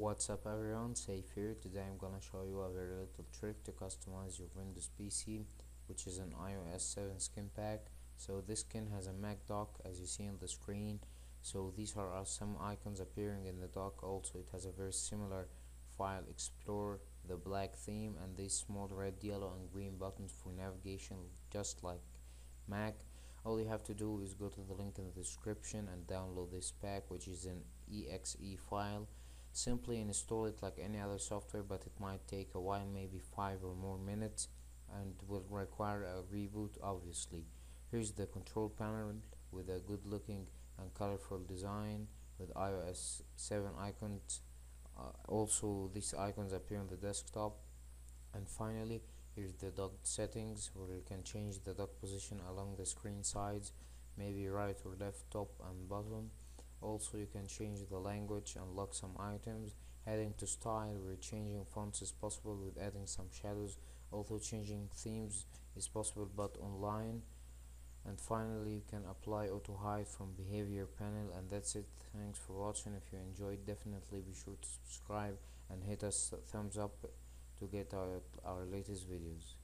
What's up everyone, Safe here. Today I'm gonna show you a very little trick to customize your Windows PC which is an iOS 7 skin pack. So this skin has a Mac dock as you see on the screen. So these are some icons appearing in the dock. Also it has a very similar file explorer, the black theme and these small red, yellow and green buttons for navigation just like Mac. All you have to do is go to the link in the description and download this pack which is an exe file simply install it like any other software but it might take a while maybe five or more minutes and will require a reboot obviously. Here's the control panel with a good looking and colorful design with iOS 7 icons uh, also these icons appear on the desktop. And finally here's the dock settings where you can change the dock position along the screen sides maybe right or left top and bottom also you can change the language unlock some items. Heading to style where changing fonts is possible with adding some shadows. Also changing themes is possible but online. And finally you can apply auto hide from behavior panel and that's it. Thanks for watching. If you enjoyed definitely be sure to subscribe and hit us thumbs up to get our, our latest videos